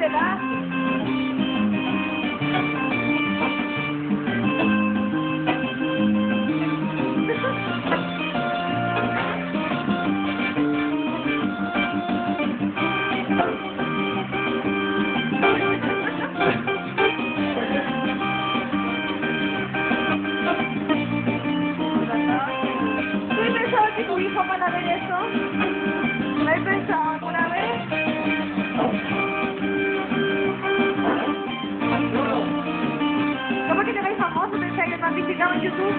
será? ¿Tú pensabas que tu hijo para ver eso? Sabe que de tudo.